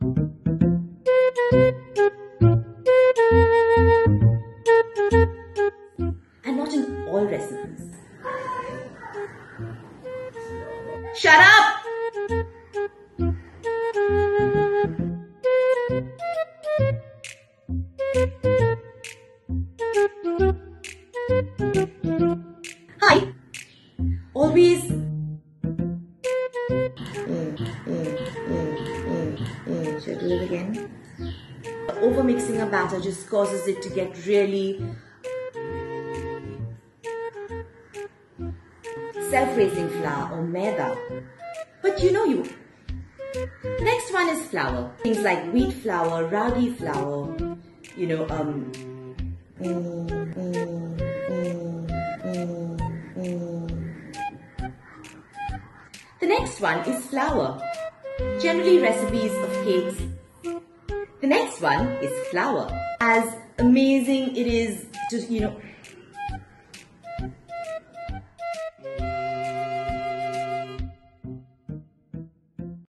And not in all recipes. Shut up! Hi. Always. Should Do it again? Over mixing a batter just causes it to get really self-raising flour or maida. But you know you. Next one is flour. Things like wheat flour, ragi flour, you know, um. The next one is flour. Generally recipes of cakes. The next one is flour. As amazing it is to, you know,